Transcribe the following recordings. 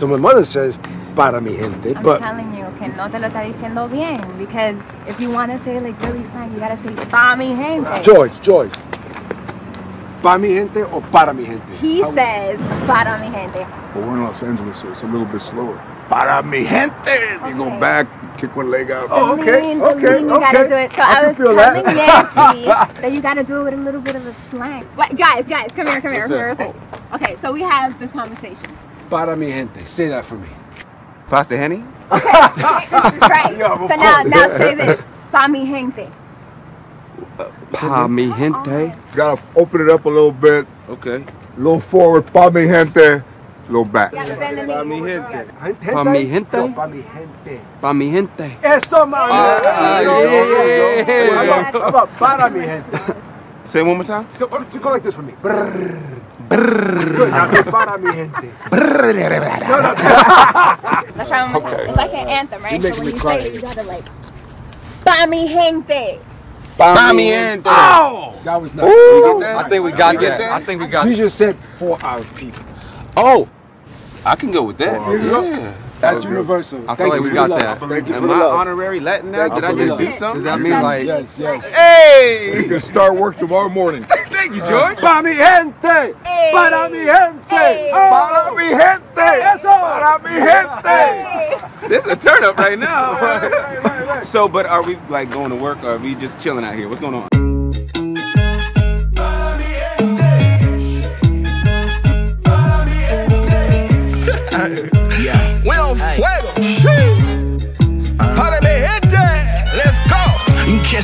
So my mother says, para mi gente, I'm but telling you que no te lo está diciendo bien because if you want to say like really slang, you gotta say para mi gente. George, George, Para mi gente or para mi gente? He How- says para mi gente. But we're in Los Angeles, so it's a little bit slower. Para mi gente! You go back, kick one leg out. Oh, okay, mean, okay, mean, you gotta do it. So I I, was feel telling that. Nancy that you gotta do it with a little bit of a slang. Wait, guys, guys, come here, come here, What's come here. that? Okay. Oh. okay, so we have this conversation. Para mi gente. Say that for me. Pasta Henny? Okay. right. Yeah, so now, now say this. Pa mi gente. Pa mi gente. Gotta open it up a little bit, Okay. a little forward. Pa mi gente, little back. Yeah, bend the Pa knee. mi gente. Gente? Pa mi gente? No, pa mi gente. Pa mi gente. Eso, man. Ah, Yo, yo, yeah, yo, yo. yeah, yeah. How about- how about para mi gente? Say it one more time. So, why don't you go like this for me? Brrr. Good. Now say para mi gente. No, no. Let's try one more time. It's like an anthem, right? You're So when me you cry. say it, you gotta like, pa mi gente. Pa mi gente. Oh! That was not. You get that? I think we got You get that. I think we got You just said for our people. Oh, I can go with that. There you go. Yeah. That's universal. I Thank feel like we got that. Thank you Am I honorary Latin now? Did I just do something? Does that mean like Yes, yes. Hey! You can start work tomorrow morning. Thank you, uh, George. Para mi gente. Para mi gente. Oh. Para mi gente! Eso. Para mi gente! This is a turn up right now. So, but are we like going to work or are we just chilling out here? What's going on?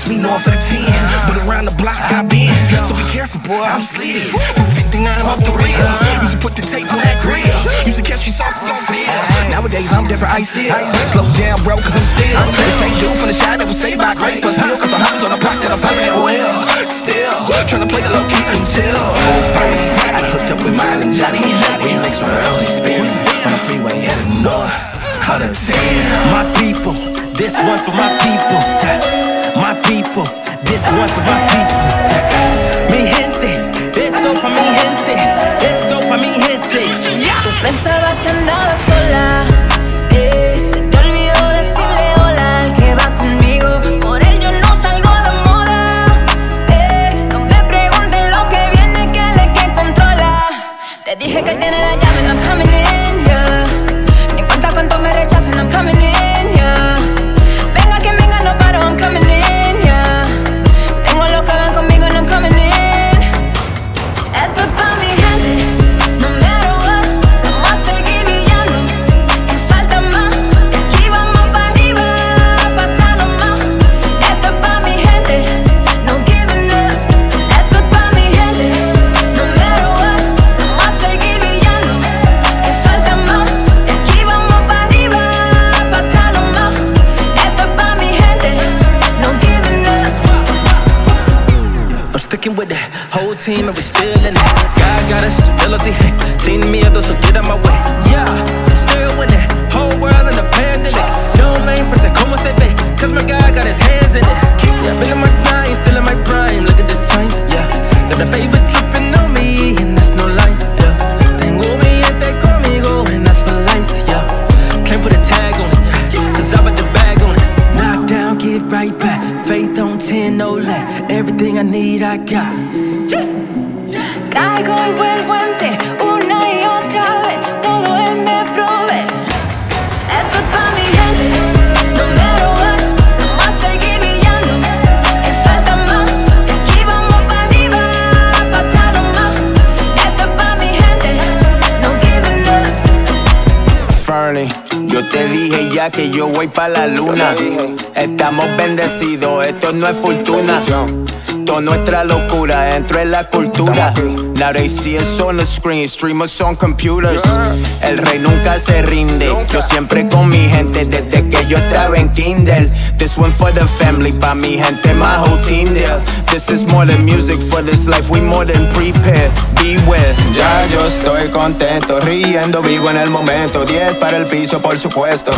Me north of the 10, but around the block I been. So be careful, boy, I'm slid. From 59 off the real. Used to put the tape on that grill. Used to catch me soft on feel. Nowadays I'm different, I see Slow down, bro, cause I'm still. The same dude from the shot that was saved by grace, but still, cause I'm hoes on the block that I'm playing well. Still, trying to play a low key until. I hooked up with mine and Johnny. We mix with early spin. On the freeway heading north. Out of 10. My people, this one for my people. My people, this one for my people. Mi whole team and we still in it. God got us stability. Seen me other, so get out my way. Yeah, I'm still it. Whole world in a pandemic. No main protect, como se ve. Cause my guy got his hands in it. Yeah, been in my grind, still in my prime. Look at the time, yeah. Got the favor dripping on me, and that's no lie, yeah. Tengo gente conmigo, and that's for life, yeah. Can't put a tag on it, yeah. Cause I put the bag on it. Knock down, get right back. Faith on 10, no lag. Everything I need, I got. Te dije ya que yo voy pa' la luna. Estamos bendecidos, esto no es fortuna. Nuestra locura dentro de la cultura. Now they see us on the screen, streamers on computers. El rey nunca se rinde. Yo siempre con mi gente desde que yo estaba en Kindle. This one for the family, pa' mi gente, my whole team there. This is more than music for this life, we more than prepared. Beware. Ya yo estoy contento, riendo, vivo en el momento. 10 para el piso, por supuesto.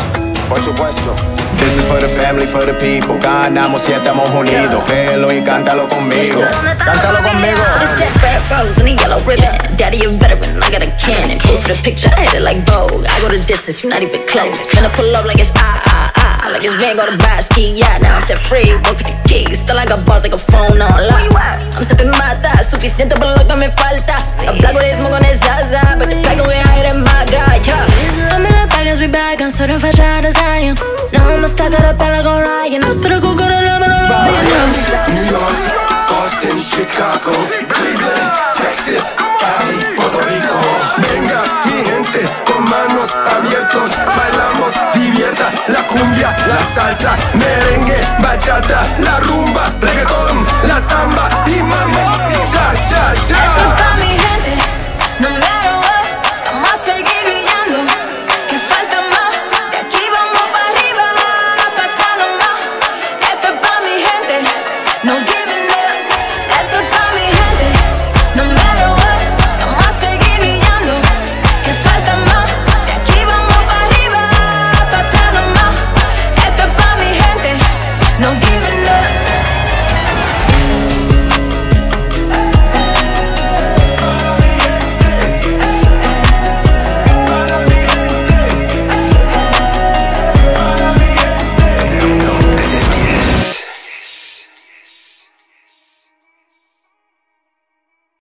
Por supuesto. This is for the family, for the people. Ganamos si estamos unidos. Créelo y cántalo conmigo. Cántalo conmigo. It's Jack Red Rose and a yellow ribbon. Daddy, a veteran, I got a cannon. Posted a picture, I had it like Vogue. I go the distance, you're not even close. Finna pull up like it's ah ah ah. Like it's man go to buy a ski, yeah. Now I'm set free, walk with the keys. Still I got bars like a phone on lock. I'm sipping mata, suficiente por lo que me falta. Hablar ritmo con el salsa, but the pack no get Chicago, Cleveland, Texas, Cali, Puerto Rico. Venga, mi gente, con manos abiertos, bailamos, divierta, la cumbia, la salsa, merengue, bachata, la rumba,